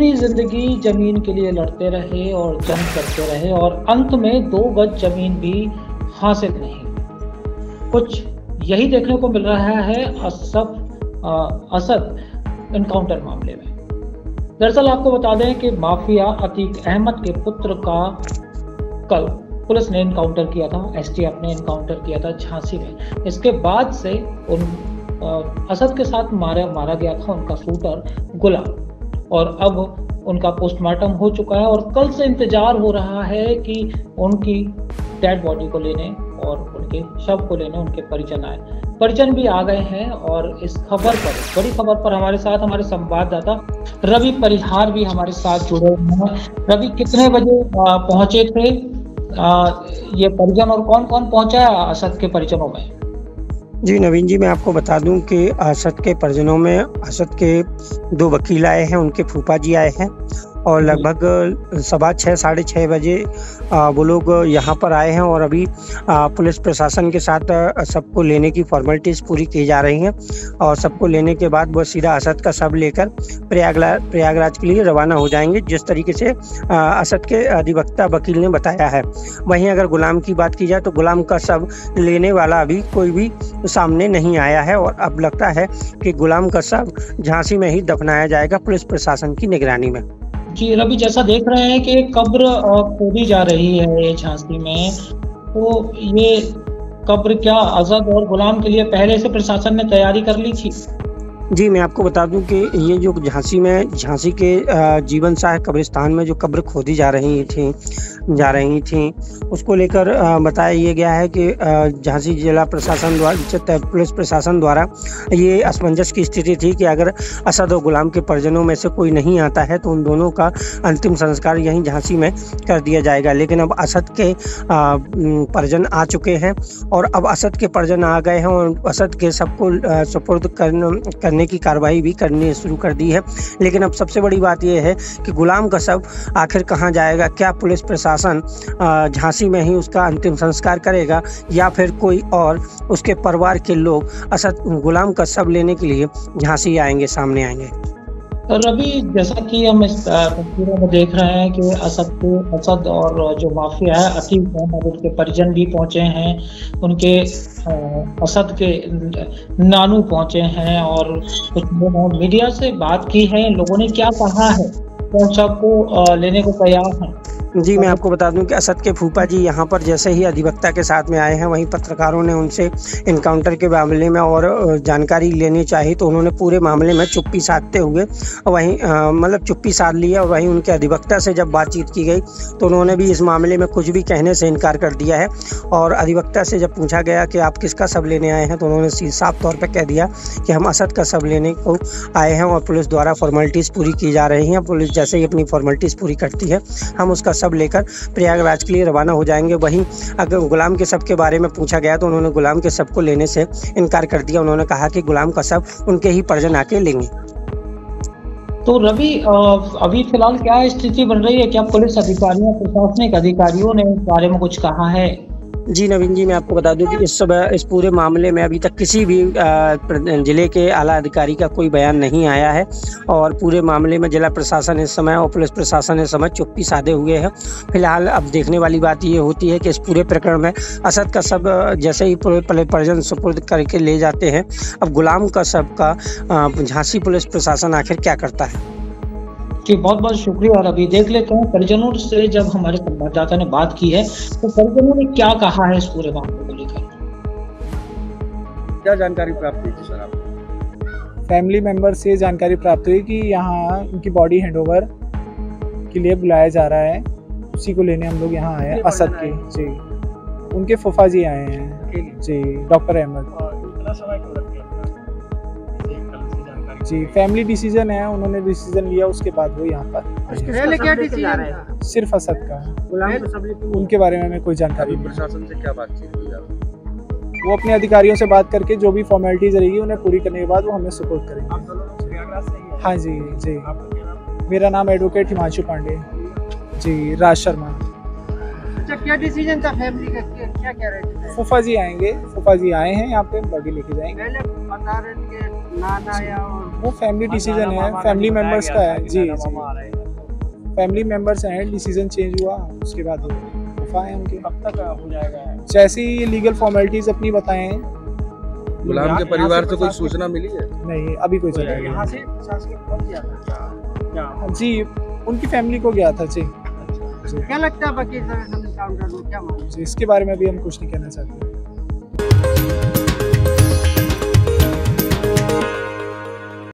पूरी ज़िंदगी ज़मीन के लिए लड़ते रहे और जंग करते रहे और अंत में दो गज ज़मीन भी हासिल नहीं। कुछ यही देखने को मिल रहा है असफ असद इनकाउंटर मामले में। दरअसल आपको बता दें कि माफिया अतीक अहमद के पुत्र का कल पुलिस ने इनकाउंटर किया था एस एसटीएफ ने इनकाउंटर किया था झांसी में। इसके बाद से उन असद के साथ मारा मारा गया था उनका शूटर गुलाम। और अब उनका पोस्टमार्टम हो चुका है और कल से इंतज़ार हो रहा है कि उनकी डेड बॉडी को लेने और उनके शव को लेने उनके परिजन आए। परिजन भी आ गए हैं और इस खबर पर बड़ी खबर पर हमारे साथ हमारे संवाददाता रवि परिहार भी हमारे साथ जुड़े हुए हैं। रवि कितने बजे पहुँचे थे? आ, ये परिजन और कौन कौन पहुँचा है असद के परिजनों में? जी नवीन जी, मैं आपको बता दूँ कि असद के परिजनों में, असद के दो वकील आए हैं, उनके फूफा जी आए हैं। और लगभग सवा छः साढ़े छः बजे वो लोग यहाँ पर आए हैं और अभी पुलिस प्रशासन के साथ सबको लेने की फॉर्मेलिटीज़ पूरी की जा रही हैं और सबको लेने के बाद वो सीधा असद का सब लेकर प्रयागराज प्रयागराज के लिए रवाना हो जाएँगे जिस तरीके से असद के अधिवक्ता वकील ने बताया है। वहीं अगर गुलाम की बात की जाए तो गुलाम का सब लेने वाला अभी कोई भी सामने नहीं आया है और अब लगता है कि गुलाम का सब झांसी में ही दफनाया जाएगा पुलिस प्रशासन की निगरानी में। जी रवि जैसा देख रहे हैं कि कब्र खोदी जा रही है ये झांसी में। तो ये कब्र क्या आज़ाद और गुलाम के लिए पहले से प्रशासन ने तैयारी कर ली थी? जी, मैं आपको बता दूँ कि ये जो झांसी में, झांसी के जीवन शाह कब्रिस्तान में जो कब्र खोदी जा रही थी, जा रही थी, उसको लेकर बताया ये गया है कि झांसी जिला प्रशासन द्वारा पुलिस प्रशासन द्वारा ये असमंजस की स्थिति थी कि अगर असद और गुलाम के परिजनों में से कोई नहीं आता है तो उन दोनों का अंतिम संस्कार यहीं झांसी में कर दिया जाएगा। लेकिन अब असद के परिजन आ चुके हैं और अब असद के परिजन आ गए हैं और असद के सबको सुपुर्द करने करने की कार्रवाई भी करनी शुरू कर दी है। लेकिन अब सबसे बड़ी बात यह है कि गुलाम का आखिर कहाँ जाएगा? क्या पुलिस प्रशासन झांसी में ही उसका अंतिम संस्कार करेगा या फिर कोई और उसके परिवार के लोग असद, गुलाम का लेने के लिए झांसी आएँगे, सामने आएँगे? रवि जैसा कि हम इस तस्वीरों में देख रहे हैं कि असद को, असद और जो माफिया है अतीब और उनके परिजन भी पहुँचे हैं। उनके असद के नानू पहुँचे हैं और कुछ मीडिया से बात की है। लोगों ने क्या कहा है? तो सबको लेने को तैयार हैं। जी, मैं आपको बता दूँ कि असद के फूफा जी यहाँ पर जैसे ही अधिवक्ता के साथ में आए हैं, वहीं पत्रकारों ने उनसे इनकाउंटर के मामले में और जानकारी लेनी चाहिए तो उन्होंने पूरे मामले में चुप्पी साधते हुए, वहीं मतलब चुप्पी साध लिया और वहीं उनके अधिवक्ता से जब बातचीत की गई तो उन्होंने भी इस मामले में कुछ भी कहने से इनकार कर दिया है और अधिवक्ता से जब पूछा गया कि आप किसका सब लेने आए हैं तो उन्होंने साफ़ तौर पर कह दिया कि हम असद का सब लेने को आए हैं और पुलिस द्वारा फॉर्मेलिटीज़ पूरी की जा रही हैं, पुलिस जैसे ही अपनी फॉर्मेलिटीज़ पूरी करती है, हम उसका सब लेकर प्रयागराज के लिए रवाना हो जाएँगे। वहीं अगर गुलाम के सब के बारे में पूछा गया तो उन्होंने गुलाम के सबको लेने से इनकार कर दिया। उन्होंने कहा कि गुलाम का सब उनके ही परिजन आके लेंगे। तो रवि अभी फ़िलहाल क्या स्थिति बन रही है? क्या पुलिस अधिकारियों, प्रशासनिक अधिकारियों ने इस बारे में कुछ कहा है? जी नवीन जी, मैं आपको बता दूँ कि इस समय इस पूरे मामले में अभी तक किसी भी ज़िले के आला अधिकारी का कोई बयान नहीं आया है और पूरे मामले में जिला प्रशासन इस समय और पुलिस प्रशासन इस समय चुप्पी साधे हुए हैं। फ़िलहाल अब देखने वाली बात ये होती है कि इस पूरे प्रकरण में असद का सब, जैसे ही परिजन सुपुर्द करके ले जाते हैं, अब गुलाम का सब का झांसी पुलिस प्रशासन आखिर क्या करता है? जी बहुत बहुत शुक्रिया। और अभी देख लेते हैं परिजनों से जब हमारे संवाददाता ने बात की है तो परिजनों ने क्या कहा है इस पूरे मामले को लेकर? क्या जानकारी प्राप्त हुई थी सर आप फैमिली मेंबर से जानकारी प्राप्त हुई कि यहाँ उनकी बॉडी हैंडओवर के लिए बुलाया जा रहा है। उसी को लेने हम लोग यहाँ आए हैं असद के। जी। उनके फुफा जी आए हैं। जी डॉक्टर अहमद। जी फैमिली डिसीज़न है उन्होंने डिसीज़न लिया उसके बाद वो यहाँ पर क्या डिसीज़न है? सिर्फ़ असद का उनके बारे में हमें कोई जानकारी प्रशासन से क्या बातचीत हुई वो अपने अधिकारियों से बात करके जो भी फॉर्मेलिटीज रहेगी उन्हें पूरी करने के बाद वो हमें सपोर्ट करेंगे। हाँ जी जी। मेरा नाम एडवोकेट हिमांशु पांडे। जी राज शर्मा। अच्छा क्या डिसीज़न था फैमिली का? क्या क्या कह रहे थे? फूफा जी आएँगे। फूफा जी आए हैं यहाँ पे बॉडी लेके जाएँगे। पहले बता रहे थे नाना या और वो फैमिली डिसीज़न है फैमिली मेंबर्स का है। जी जी। फैमिली मेंबर्स हैं। डिसीज़न चेंज हुआ उसके बाद वो उनके। कब तक हो जाएगा? जैसे ही लीगल फॉर्मेलिटीज अपनी बताए गुलाम के परिवार से कोई सूचना मिली है? नहीं अभी कोई चला यहाँ से शासकीय पहुँच गया था? क्या? जी उनकी फैमिली को गया था जी। क्या लगता है बाकी इसके बारे में अभी हम कुछ नहीं कहना चाहते।